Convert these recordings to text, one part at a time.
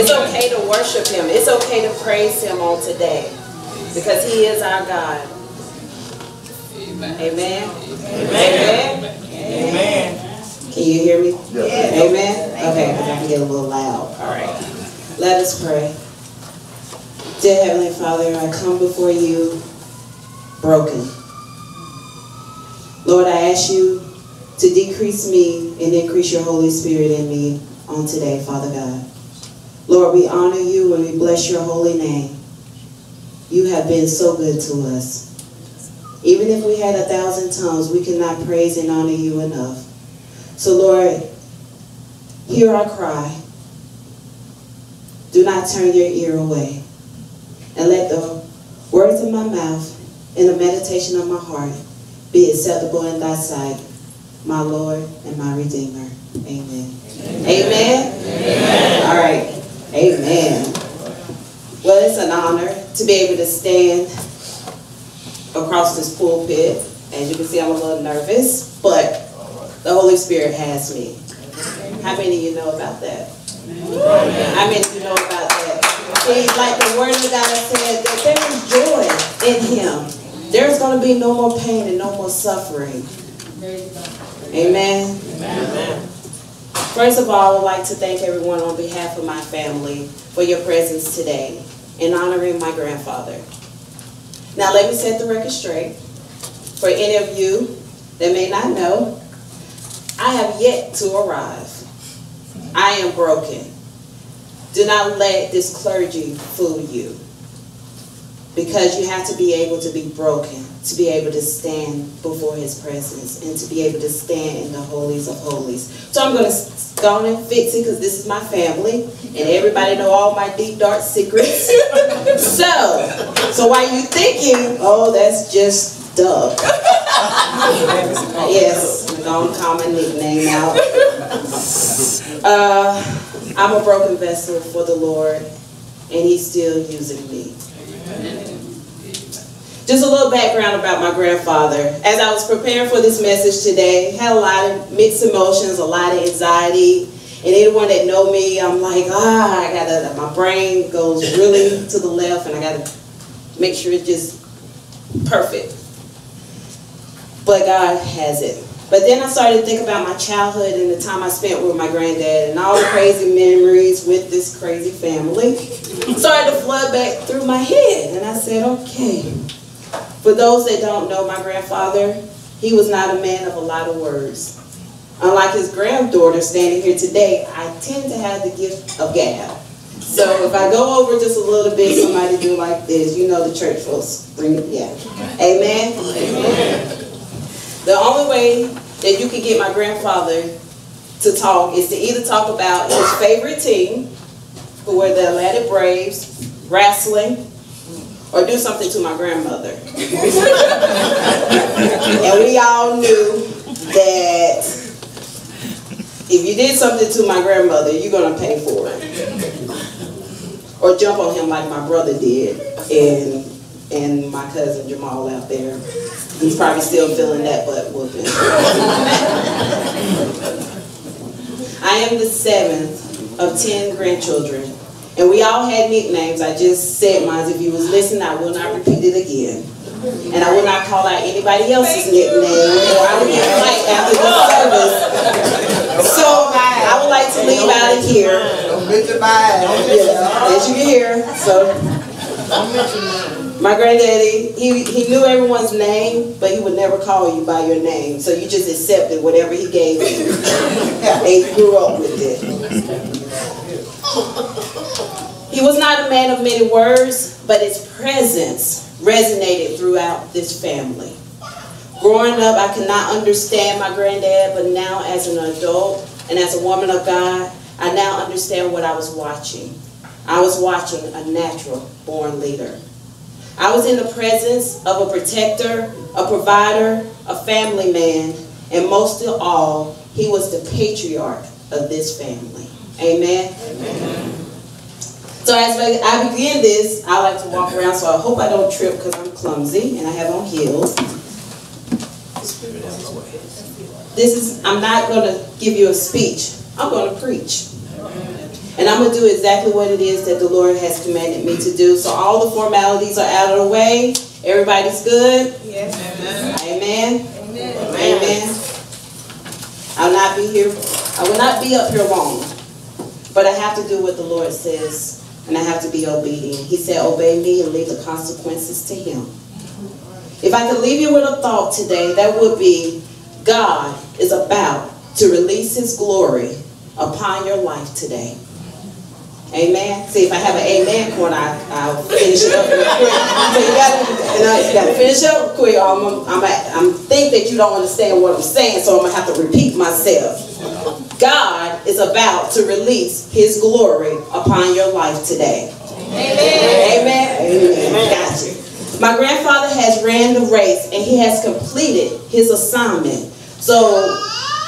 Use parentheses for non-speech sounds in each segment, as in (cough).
It's okay to worship him. It's okay to praise him on today because he is our God. Amen. Amen. Amen. Amen. Can you hear me? Yeah. Amen. Okay, because I can get a little loud. All right. Let us pray. Dear Heavenly Father, I come before you broken. Lord, I ask you to decrease me and increase your Holy Spirit in me on today, Father God. Lord, we honor you and we bless your holy name. You have been so good to us. Even if we had a thousand tongues, we cannot praise and honor you enough. So, Lord, hear our cry. Do not turn your ear away. And let the words of my mouth and the meditation of my heart be acceptable in thy sight, my Lord and my Redeemer. Amen. Amen. Amen. Amen. All right. Amen. Well, it's an honor to be able to stand across this pulpit. As you can see, I'm a little nervous, but the Holy Spirit has me. How many of you know about that? How many of you know about that? See, like the word of God said, that there is joy in him. There's going to be no more pain and no more suffering. Amen. Amen. First of all, I would like to thank everyone on behalf of my family for your presence today in honoring my grandfather. Now let me set the record straight. For any of you that may not know, I have yet to arrive. I am broken. Do not let this clergy fool you. Because you have to be able to be broken, to be able to stand before his presence, and to be able to stand in the holies of holies. So I'm going to go on and fix it because this is my family, and everybody know all my deep, dark secrets. (laughs) so, so while you thinking, oh, that's just Doug. yes, to call my nickname out. Uh, I'm a broken vessel for the Lord, and he's still using me. Just a little background about my grandfather. As I was preparing for this message today, had a lot of mixed emotions, a lot of anxiety. And anyone that know me, I'm like, ah, I gotta, my brain goes really to the left and I gotta make sure it's just perfect. But God has it. But then I started to think about my childhood and the time I spent with my granddad and all the crazy memories with this crazy family. (laughs) Started to flood back through my head. And I said, okay. For those that don't know my grandfather, he was not a man of a lot of words. Unlike his granddaughter standing here today, I tend to have the gift of gab. So if I go over just a little bit, somebody do like this, you know the church folks bring it, yeah. Amen? Amen. The only way that you can get my grandfather to talk is to either talk about his favorite team, who were the Atlanta Braves, wrestling, or do something to my grandmother. and we all knew that if you did something to my grandmother, you're going to pay for it. Or jump on him like my brother did and and my cousin Jamal out there. He's probably still feeling that butt whooping. I am the seventh of ten grandchildren. And we all had nicknames. I just said mine. If you was listening, I will not repeat it again. And I will not call out anybody else's nickname, or I will get fight after the service. So I would like to leave out of here. Don't mention mine. Yeah, as you can hear. So my granddaddy, he, he knew everyone's name, but he would never call you by your name. So you just accepted whatever he gave you. (laughs) and you grew up with it. He was not a man of many words, but his presence resonated throughout this family. Growing up, I could not understand my granddad, but now as an adult and as a woman of God, I now understand what I was watching. I was watching a natural born leader. I was in the presence of a protector, a provider, a family man, and most of all, he was the patriarch of this family. Amen? Amen. So as I begin this, I like to walk around, so I hope I don't trip because I'm clumsy and I have on heels. This is, I'm not going to give you a speech. I'm going to preach. And I'm going to do exactly what it is that the Lord has commanded me to do. So all the formalities are out of the way. Everybody's good? Yes. Amen. Amen. Amen. I'll not be here, I will not be up here long. But I have to do what the Lord says, and I have to be obedient. He said, obey me and leave the consequences to him. If I could leave you with a thought today, that would be God is about to release his glory upon your life today. Amen. See, if I have an amen corner, I, I'll finish it up real quick. So you gotta, you know, gotta finish up quick. Or I'm, I'm, I'm think that you don't understand what I'm saying, so I'm gonna have to repeat myself. God is about to release His glory upon your life today. Amen. Amen. Amen. Got you. My grandfather has ran the race and he has completed his assignment. So,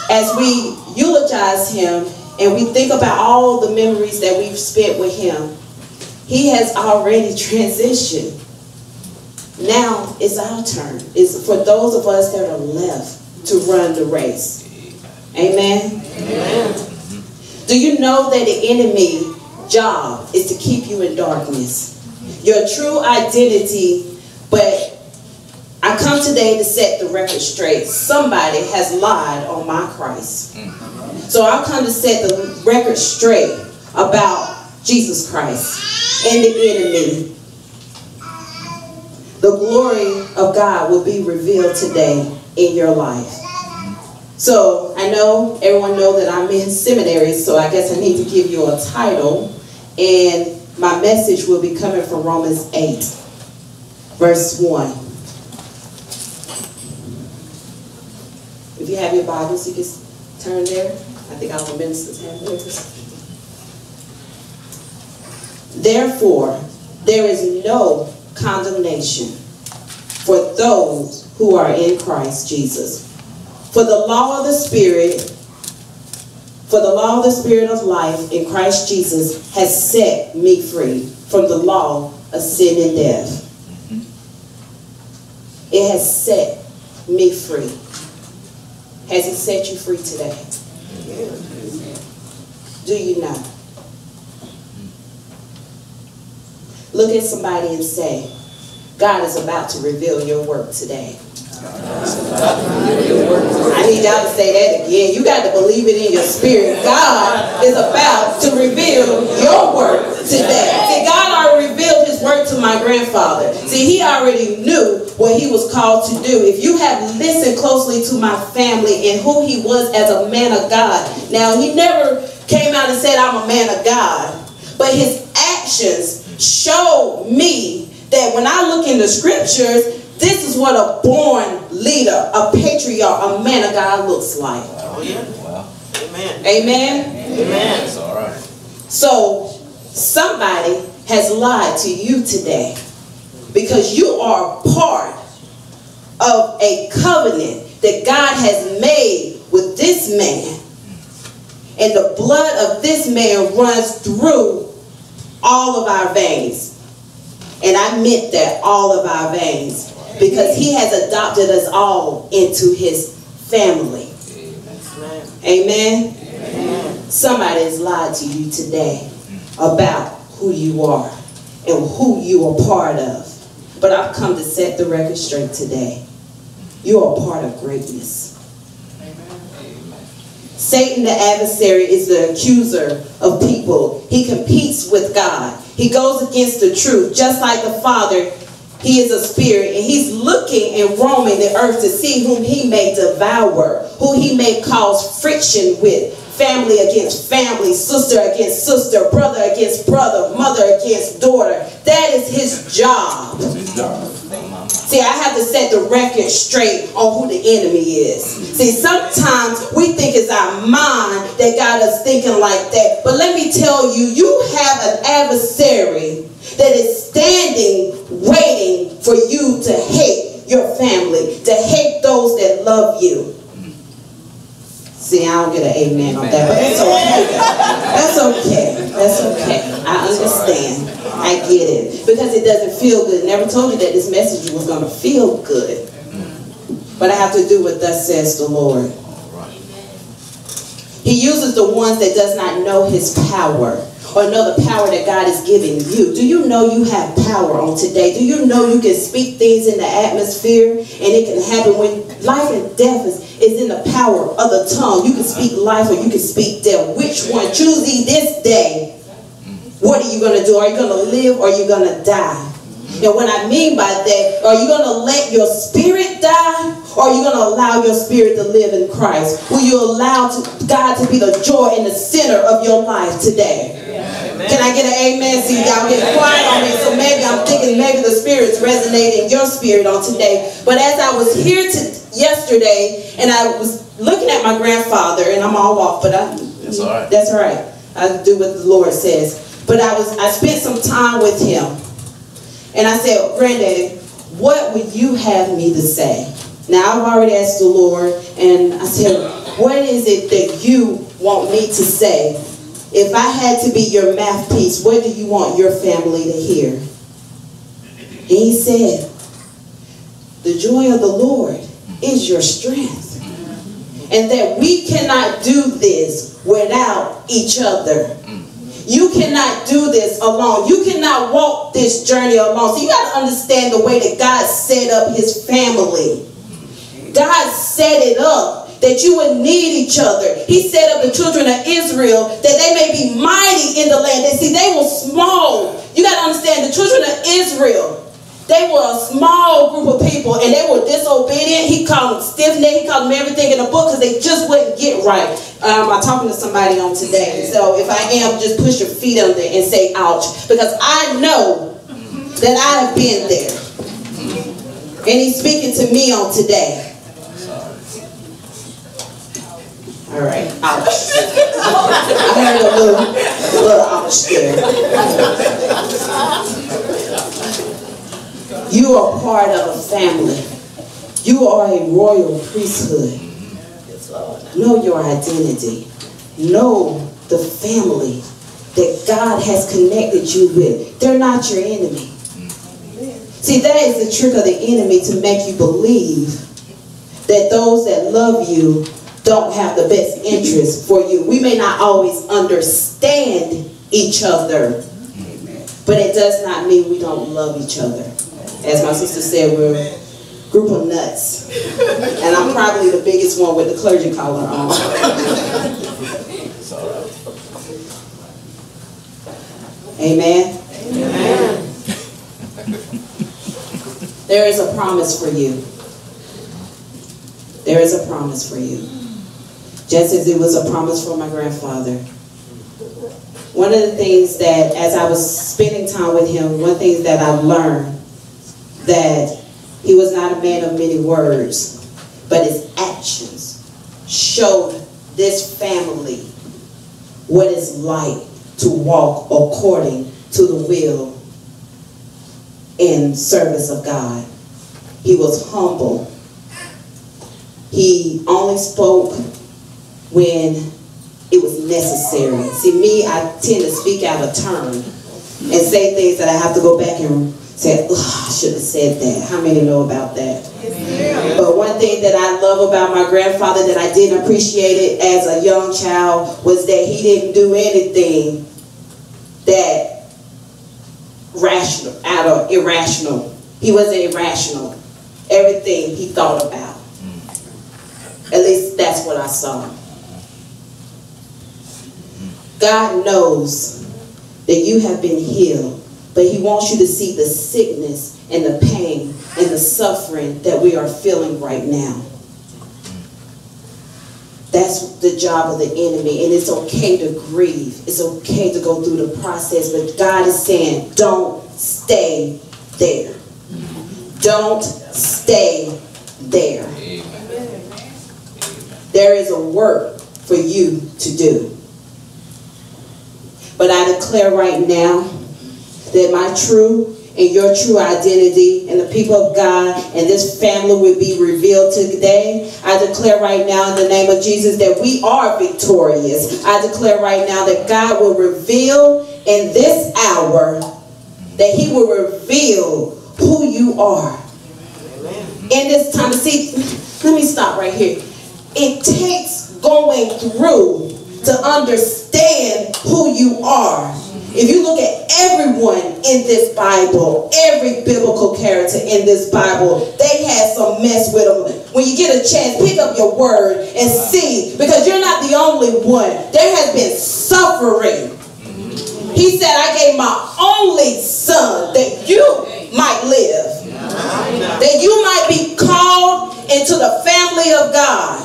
as we eulogize him and we think about all the memories that we've spent with him, he has already transitioned. Now it's our turn. It's for those of us that are left to run the race. Amen. Amen. Do you know that the enemy job is to keep you in darkness? Your true identity, but I come today to set the record straight. Somebody has lied on my Christ. Mm. So I come to set the record straight about Jesus Christ and the enemy. The glory of God will be revealed today in your life. So I know everyone know that I'm in seminary, so I guess I need to give you a title. And my message will be coming from Romans 8, verse 1. If you have your Bibles, you can turn there. I think all the ministers have theirs. Therefore, there is no condemnation for those who are in Christ Jesus. For the law of the Spirit, for the law of the Spirit of life in Christ Jesus has set me free from the law of sin and death. It has set me free. Has it set you free today? Do you know? Look at somebody and say, God is about to reveal your work today. I need y'all to say that again. You got to believe it in your spirit. God is about to reveal your work today. See, God already revealed his work to my grandfather. See, he already knew what he was called to do. If you have listened closely to my family and who he was as a man of God. Now, he never came out and said, I'm a man of God. But his actions showed me that when I look in the scriptures, this is what a born leader, a patriarch, a man of God looks like. Oh, yeah. Wow. Amen. Amen? Amen. That's all right. So, somebody has lied to you today because you are part of a covenant that God has made with this man. And the blood of this man runs through all of our veins. And I meant that, all of our veins. Because he has adopted us all into his family. Amen. Somebody has lied to you today about who you are and who you are part of. But I've come to set the record straight today. You are part of greatness. Satan, the adversary, is the accuser of people. He competes with God. He goes against the truth. Just like the Father, he is a spirit, and he's looking and roaming the earth to see whom he may devour, who he may cause friction with. Family against family, sister against sister, brother against brother, mother against daughter. That is his job. Good job. See, I have to set the record straight on who the enemy is. See, sometimes we think it's our mind that got us thinking like that. But let me tell you, you have an adversary that is standing, waiting for you to hate your family, to hate those that love you. See, I don't get an amen on that, but that's okay. That's okay. That's okay. I understand. I get it. Because it doesn't feel good. Never told you that this message was going to feel good. But I have to do what thus says the Lord. He uses the ones that does not know his power or know the power that God is giving you. Do you know you have power on today? Do you know you can speak things in the atmosphere and it can happen when life and death is, is in the power of the tongue? You can speak life or you can speak death. Which one? Choose ye this day. What are you going to do? Are you going to live or are you going to die? And what I mean by that, are you going to let your spirit die or are you going to allow your spirit to live in Christ? Will you allow to, God to be the joy in the center of your life today? Can I get an amen? See, y'all get quiet on me. So maybe I'm thinking maybe the spirit's resonating your spirit on today. But as I was here to yesterday and I was looking at my grandfather, and I'm all off, but I, that's all right. That's all right. I do what the Lord says. But I was I spent some time with him. And I said, Granddaddy, what would you have me to say? Now, I've already asked the Lord, and I said, what is it that you want me to say? If I had to be your mouthpiece, what do you want your family to hear? And he said, the joy of the Lord is your strength. And that we cannot do this without each other. You cannot do this alone. You cannot walk this journey alone. So you got to understand the way that God set up his family. God set it up that you would need each other. He set up the children of Israel that they may be mighty in the land. And see, they were small. You got to understand the children of Israel they were a small group of people and they were disobedient. He called them stiff necked. He called them everything in the book because they just wouldn't get right. Um, I'm talking to somebody on today. So if I am, just push your feet under and say ouch. Because I know that I have been there. And he's speaking to me on today. All right, (laughs) ouch. I heard a little, a little ouch there. You are part of a family. You are a royal priesthood. Know your identity. Know the family that God has connected you with. They're not your enemy. See, that is the trick of the enemy to make you believe that those that love you don't have the best interest for you. We may not always understand each other, but it does not mean we don't love each other. As my sister said, we're a group of nuts. And I'm probably the biggest one with the clergy collar on. Amen. Amen. There is a promise for you. There is a promise for you. Just as it was a promise from my grandfather. One of the things that, as I was spending time with him, one thing that I've learned that he was not a man of many words, but his actions showed this family what it's like to walk according to the will in service of God. He was humble. He only spoke when it was necessary. See, me, I tend to speak out of turn and say things that I have to go back and said, I should have said that. How many know about that? But one thing that I love about my grandfather that I didn't appreciate it as a young child was that he didn't do anything that rational, out of irrational. He wasn't irrational. Everything he thought about. Mm. At least that's what I saw. God knows that you have been healed but he wants you to see the sickness and the pain and the suffering that we are feeling right now. That's the job of the enemy. And it's okay to grieve. It's okay to go through the process. But God is saying, don't stay there. Don't stay there. There is a work for you to do. But I declare right now that my true and your true identity and the people of God and this family will be revealed today. I declare right now in the name of Jesus that we are victorious. I declare right now that God will reveal in this hour that he will reveal who you are. In this time, see, let me stop right here. It takes going through to understand who you are If you look at everyone in this Bible, every biblical character in this Bible, they had some mess with them. When you get a chance, pick up your word and see, because you're not the only one. There has been suffering. He said, I gave my only son that you might live, that you might be called into the family of God.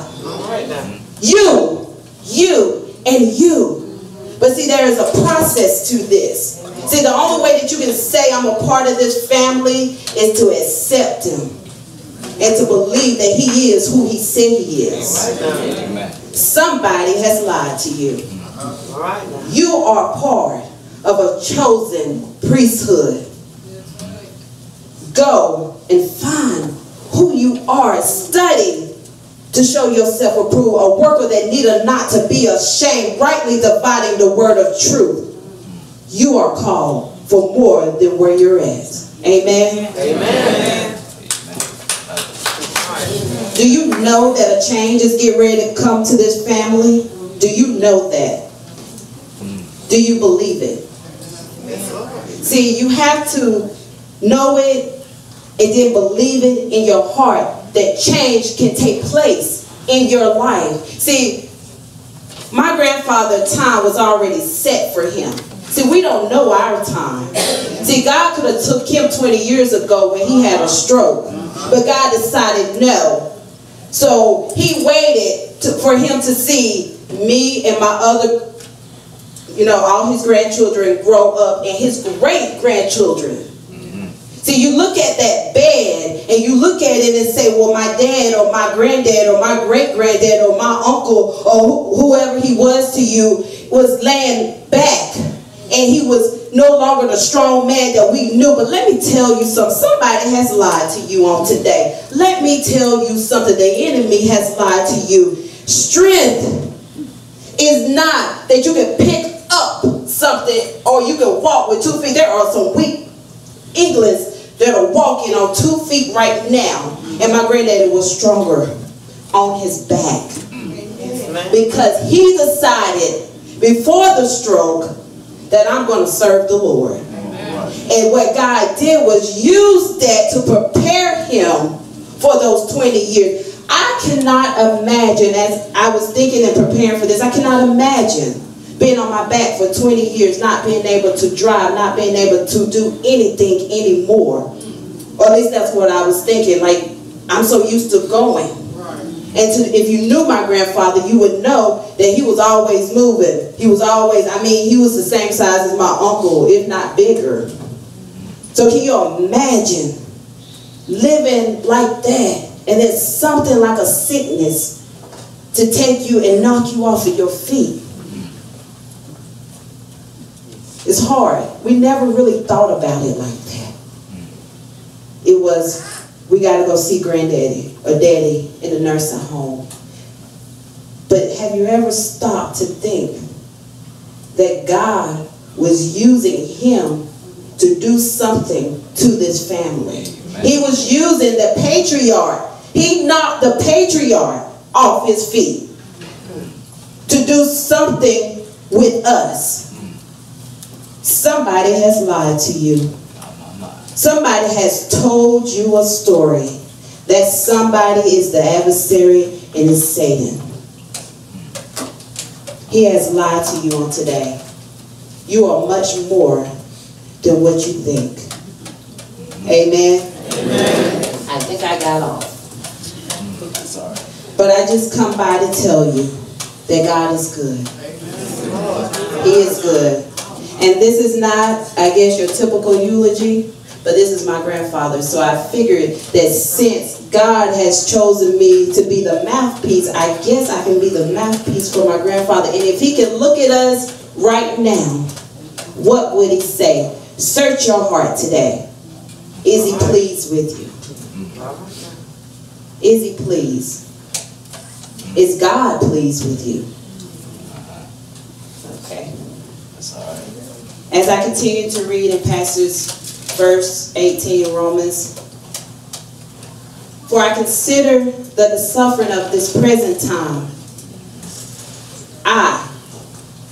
You, you, and you. But see, there is a process to this. See, the only way that you can say I'm a part of this family is to accept him and to believe that he is who he said he is. Amen. Somebody has lied to you. You are part of a chosen priesthood. Go and find who you are. Study to show yourself approved, a worker that needed not to be ashamed, rightly dividing the word of truth. You are called for more than where you're at. Amen. Amen. Do you know that a change is getting ready to come to this family? Do you know that? Do you believe it? See, you have to know it and then believe it in your heart that change can take place in your life. See, my grandfather's time was already set for him. See, we don't know our time. See, God could have took him 20 years ago when he had a stroke. But God decided no. So he waited to, for him to see me and my other, you know, all his grandchildren grow up and his great grandchildren See, you look at that bed and you look at it and say, well, my dad or my granddad or my great granddad or my uncle or wh whoever he was to you was laying back and he was no longer the strong man that we knew. But let me tell you something. Somebody has lied to you on today. Let me tell you something. The enemy has lied to you. Strength is not that you can pick up something or you can walk with two feet. There are some weak English that are walking on two feet right now. And my granddaddy was stronger on his back. Because he decided before the stroke that I'm going to serve the Lord. And what God did was use that to prepare him for those 20 years. I cannot imagine, as I was thinking and preparing for this, I cannot imagine being on my back for 20 years, not being able to drive, not being able to do anything anymore. Or at least that's what I was thinking. Like, I'm so used to going. And to, if you knew my grandfather, you would know that he was always moving. He was always, I mean, he was the same size as my uncle, if not bigger. So can you imagine living like that? And then something like a sickness to take you and knock you off of your feet. It's hard. We never really thought about it like that. It was, we got to go see granddaddy or daddy in the nursing home. But have you ever stopped to think that God was using him to do something to this family? Amen. He was using the patriarch. He knocked the patriarch off his feet to do something with us. Somebody has lied to you. Somebody has told you a story that somebody is the adversary and is Satan. He has lied to you on today. You are much more than what you think. Amen? Amen. I think I got off. But I just come by to tell you that God is good. He is good. And this is not, I guess, your typical eulogy, but this is my grandfather. So I figured that since God has chosen me to be the mouthpiece, I guess I can be the mouthpiece for my grandfather. And if he can look at us right now, what would he say? Search your heart today. Is he pleased with you? Is he pleased? Is God pleased with you? Okay. That's all right. As I continue to read in Pastor's verse 18 in Romans, for I consider that the suffering of this present time, I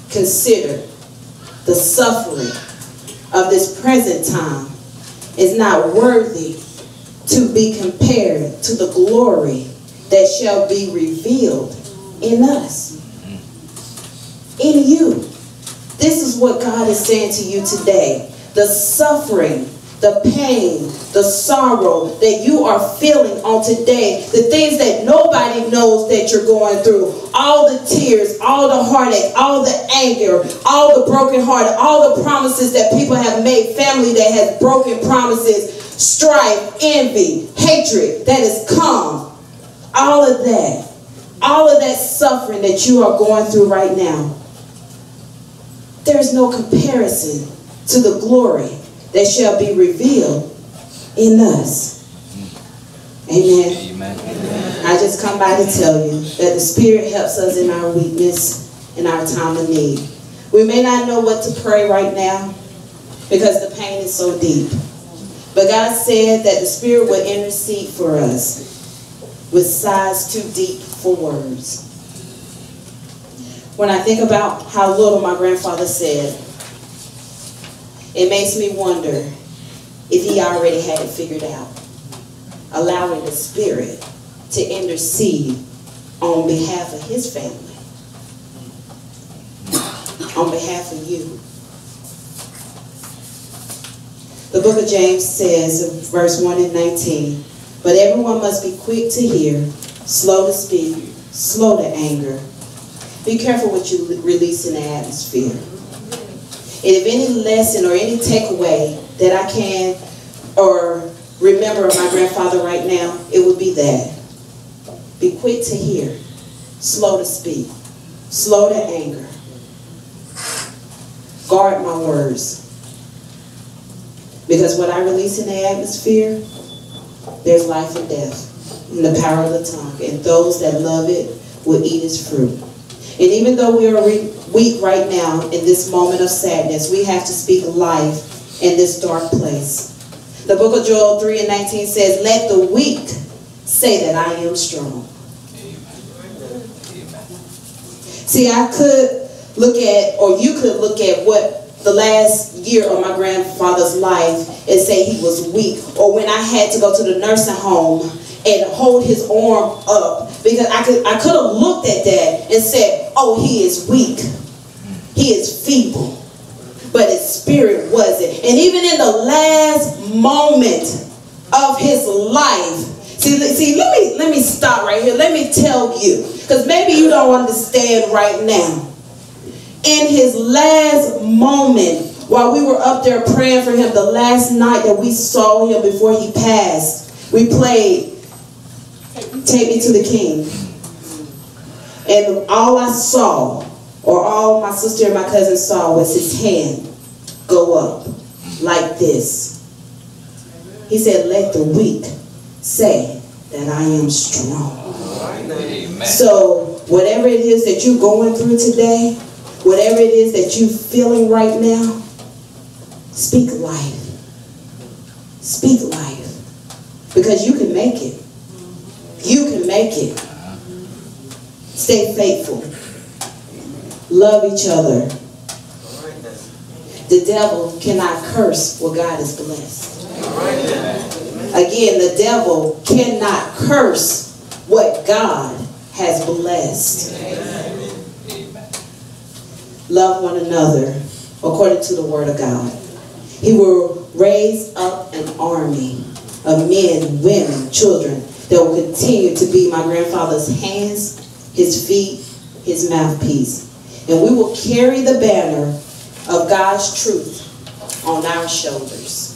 consider the suffering of this present time is not worthy to be compared to the glory that shall be revealed in us. In you. This is what God is saying to you today. The suffering the pain, the sorrow that you are feeling on today, the things that nobody knows that you're going through, all the tears, all the heartache, all the anger, all the broken heart, all the promises that people have made, family that has broken promises, strife, envy, hatred that has come, all of that, all of that suffering that you are going through right now, there's no comparison to the glory that shall be revealed in us. Amen. Amen. I just come by to tell you that the Spirit helps us in our weakness, in our time of need. We may not know what to pray right now because the pain is so deep. But God said that the Spirit would intercede for us with sighs too deep for words. When I think about how little my grandfather said, it makes me wonder if he already had it figured out, allowing the Spirit to intercede on behalf of his family, on behalf of you. The book of James says, verse 1 and 19, But everyone must be quick to hear, slow to speak, slow to anger. Be careful what you release in the atmosphere. And if any lesson or any takeaway that I can or remember of my grandfather right now, it would be that. Be quick to hear, slow to speak, slow to anger. Guard my words. Because what I release in the atmosphere, there's life and death in the power of the tongue. And those that love it will eat its fruit. And even though we are weak right now in this moment of sadness. We have to speak life in this dark place. The book of Joel 3 and 19 says, Let the weak say that I am strong. See, I could look at, or you could look at what the last year of my grandfather's life and say he was weak. Or when I had to go to the nursing home and hold his arm up because I could I could have looked at that and said, "Oh, he is weak." He is feeble. But his spirit wasn't. And even in the last moment of his life, see, see, let me let me stop right here. Let me tell you, because maybe you don't understand right now. In his last moment, while we were up there praying for him, the last night that we saw him before he passed, we played Take Me to the King. And all I saw or all my sister and my cousin saw was his hand go up like this. He said, let the weak say that I am strong. Amen. So whatever it is that you're going through today, whatever it is that you're feeling right now, speak life. Speak life. Because you can make it. You can make it. Stay faithful. Love each other. The devil cannot curse what God has blessed. Again, the devil cannot curse what God has blessed. Love one another according to the word of God. He will raise up an army of men, women, children that will continue to be my grandfather's hands, his feet, his mouthpiece and we will carry the banner of God's truth on our shoulders.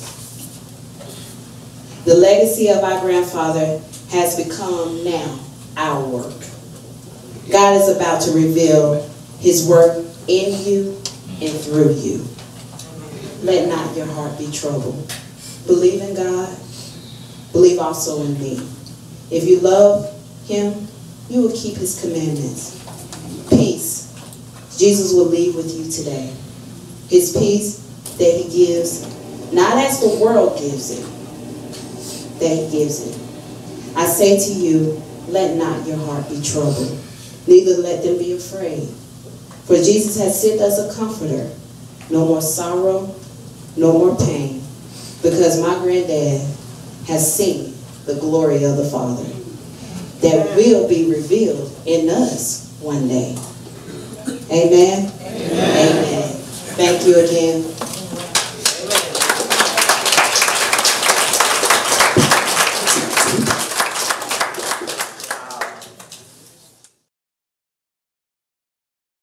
The legacy of our grandfather has become now our work. God is about to reveal his work in you and through you. Let not your heart be troubled. Believe in God. Believe also in me. If you love him, you will keep his commandments. Peace Jesus will leave with you today. His peace that he gives, not as the world gives it, that he gives it. I say to you, let not your heart be troubled, neither let them be afraid. For Jesus has sent us a comforter, no more sorrow, no more pain, because my granddad has seen the glory of the Father that will be revealed in us one day. Amen? Amen. Amen. Thank you again.